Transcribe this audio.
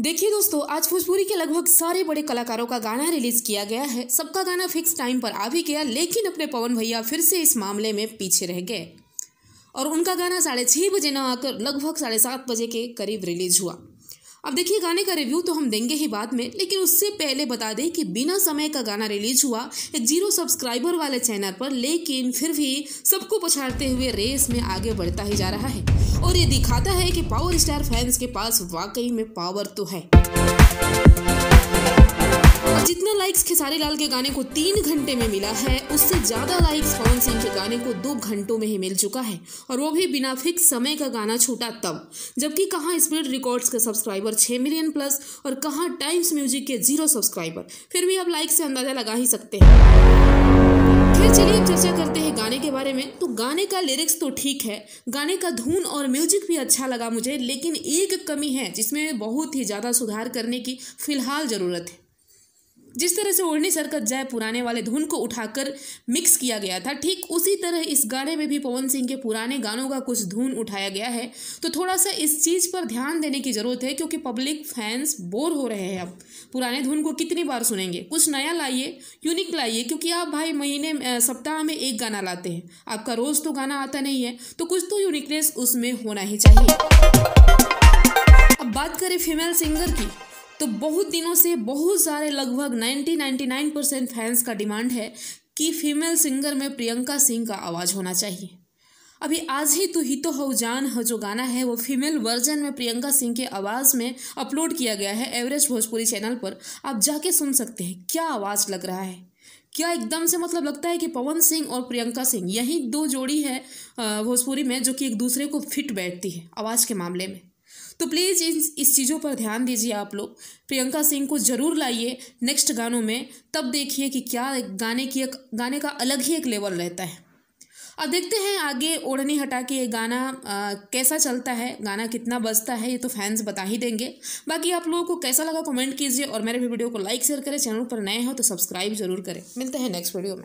देखिए दोस्तों, आज भोजपुरी के लगभग सारे बड़े कलाकारों का गाना रिलीज़ किया गया है। सबका गाना फिक्स टाइम पर आ भी गया, लेकिन अपने पवन भैया फिर से इस मामले में पीछे रह गए। और उनका गाना साढ़े छः बजे न आकर लगभग साढ़े सात बजे के करीब रिलीज़ हुआ। अब देखिए, गाने का रिव्यू तो हम देंगे ही बाद में, लेकिन उससे पहले बता दें कि बिना समय का गाना रिलीज़ हुआ, एक ज़ीरो सब्सक्राइबर वाले चैनल पर, लेकिन फिर भी सबको पछाड़ते हुए रेस में आगे बढ़ता ही जा रहा है। और ये दिखाता है कि पावर स्टार फैंस के पास वाकई में पावर तो है। जितना लाइक्स खेसारी लाल के गाने को तीन घंटे में मिला है, उससे ज़्यादा लाइक्स पवन सिंह के गाने को दो घंटों में ही मिल चुका है। और वो भी बिना फिक्स समय का गाना छूटा तब। जबकि कहाँ स्पीड रिकॉर्ड्स के सब्सक्राइबर छह मिलियन प्लस और कहाँ टाइम्स म्यूज़िक के ज़ीरो सब्सक्राइबर फिर भी आप लाइक से अंदाज़ा लगा ही सकते हैं। फिर चलिए चर्चा करते हैं गाने के बारे में। तो गाने का लिरिक्स तो ठीक है। गाने का धुन और म्यूज़िक भी अच्छा लगा मुझे, लेकिन एक कमी है जिसमें बहुत ही ज़्यादा सुधार करने की फ़िलहाल ज़रूरत है। जिस तरह से ओढ़नी सरकत जाए पुराने वाले धुन को उठाकर मिक्स किया गया था, ठीक उसी तरह इस गाने में भी पवन सिंह के पुराने गानों का कुछ धुन उठाया गया है। तो थोड़ा सा इस चीज़ पर ध्यान देने की ज़रूरत है, क्योंकि पब्लिक फैंस बोर हो रहे हैं अब। पुराने धुन को कितनी बार सुनेंगे? कुछ नया लाइए यूनिक लाइए, क्योंकि आप भाई महीने सप्ताह में एक गाना लाते हैं। आपका रोज़ तो गाना आता नहीं है तो कुछ तो यूनिकनेस उसमें होना ही चाहिए। अब बात करें फीमेल सिंगर की। तो बहुत दिनों से बहुत सारे लगभग 90 99 परसेंट फैंस का डिमांड है कि फीमेल सिंगर में प्रियंका सिंह का आवाज़ होना चाहिए। अभी आज ही तो ही तो हो जान हो जो गाना है, वो फीमेल वर्जन में प्रियंका सिंह के आवाज़ में अपलोड किया गया है एवरेज भोजपुरी चैनल पर। आप जाके सुन सकते हैं, क्या आवाज़ लग रहा है। क्या एकदम से मतलब लगता है कि पवन सिंह और प्रियंका सिंह, यही दो जोड़ी है भोजपुरी में जो कि एक दूसरे को फिट बैठती है आवाज़ के मामले में। तो प्लीज़ इस इस चीज़ों पर ध्यान दीजिए आप लोग। प्रियंका सिंह को ज़रूर लाइए नेक्स्ट गानों में। तब देखिए कि क्या गाने की एक गाने का अलग ही एक लेवल रहता है। अब देखते हैं आगे ओढ़नी हटा के ये गाना आ, कैसा चलता है गाना कितना बजता है ये तो फैंस बता ही देंगे। बाकी आप लोगों को कैसा लगा कमेंट कीजिए और मेरे भी वीडियो को लाइक शेयर करें। चैनल पर नए हो तो सब्सक्राइब ज़रूर करें। मिलते हैं नेक्स्ट वीडियो में।